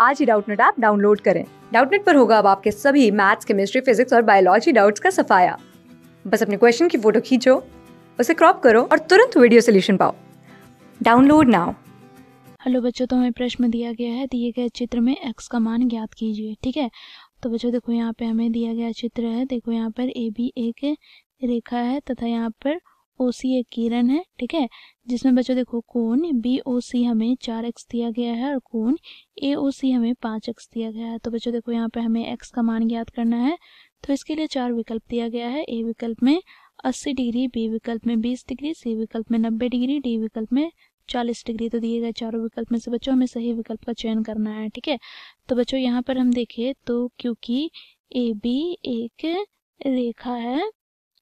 आज ही Doubtnut app download करें। डाउटनेट पर होगा अब आपके सभी मैथ्स, केमिस्ट्री, फिजिक्स और बायोलॉजी डाउट्स का सफाया। बस अपने क्वेश्चन की फ़ोटो खींचो, उसे क्रॉप करो और तुरंत वीडियो सोल्यूशन पाओ। Download now. हेलो बच्चों तो हमें प्रश्न दिया गया है, दिए गए चित्र में x का मान ज्ञात कीजिए, ठीक है? तो बच्चों, देखो यहाँ पे हमें दिया गया चित्र है, देखो यहाँ पर ए बी एक रेखा है तथा यहाँ पर ओ सी एक किरण है, ठीक है? जिसमें बच्चों देखो, कोण बी ओ सी हमें चार एक्स दिया गया है और कोण ए ओ सी हमें पाँच एक्स दिया गया है। तो बच्चों देखो, यहाँ पे हमें एक्स का मान ज्ञात करना है। तो इसके लिए चार विकल्प दिया गया है। ए विकल्प में अस्सी डिग्री बी विकल्प में बीस डिग्री सी विकल्प में नब्बे डिग्री डी विकल्प में चालीस डिग्री। तो दिए गए चारों विकल्प में से बच्चों, हमें सही विकल्प का चयन करना है, ठीक है? तो बच्चों, यहाँ पर हम देखें तो क्योंकि ए बी एक रेखा है,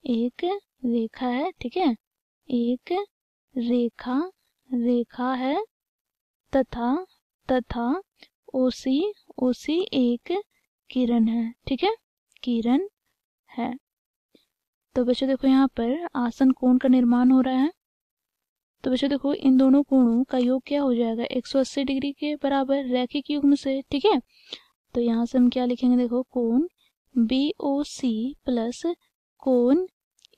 एक रेखा है, ठीक है? एक रेखा रेखा है, तथा तथा, ओसी ओसी एक किरण है, ठीक है? किरण है। तो बच्चों देखो यहाँ पर आसन कोण का निर्माण हो रहा है। तो बच्चों देखो इन दोनों कोणों का योग क्या हो जाएगा? 180 डिग्री के बराबर रैखिक युग्म से, ठीक है? तो यहाँ से हम क्या लिखेंगे देखो? कोण बी ओ सी प्लस कोण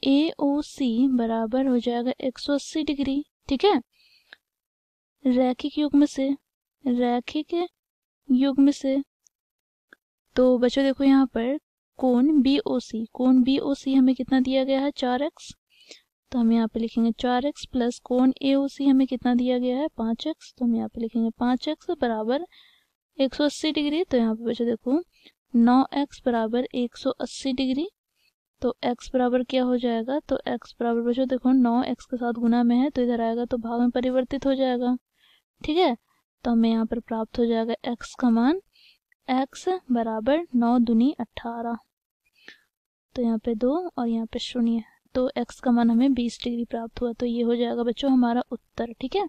ए ओ सी बराबर हो जाएगा 180 डिग्री, ठीक है? रैखिक युग्म से, रैखिक युग्म से तो बच्चों देखो यहाँ पर, कोण बी ओ सी कोण बी ओ सी हमें कितना दिया गया है? चार एक्स तो हम यहाँ पे लिखेंगे चार एक्स प्लस कोण ए ओ सी हमें कितना दिया गया है? पाँच एक्स तो हम यहाँ पे लिखेंगे पाँच एक्स बराबर एक सौ अस्सी डिग्री तो यहाँ पे बच्चों देखो, नौ एक्स बराबर एक सौ अस्सी डिग्री तो x बराबर क्या हो जाएगा? तो x बराबर बच्चों देखो नौ x के साथ गुना में है तो इधर आएगा तो भाग में परिवर्तित हो जाएगा। ठीक है? तो हमें यहाँ पर प्राप्त हो जाएगा x का मान x बराबर नौ दुनी अट्ठारह। तो यहाँ पे दो और यहाँ पे शून्य। तो x का मान हमें बीस डिग्री प्राप्त हुआ तो ये हो जाएगा बच्चों हमारा उत्तर। ठीक है?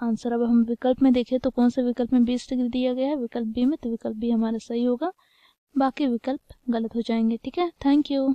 आंसर अब हम विकल्प में देखें तो कौन से विकल्प में बीस डिग्री दिया गया है? विकल्प बी में तो विकल्प बी हमारा सही होगा। बाकी विकल्प गलत हो जाएँगे। ठीक है? Thank you.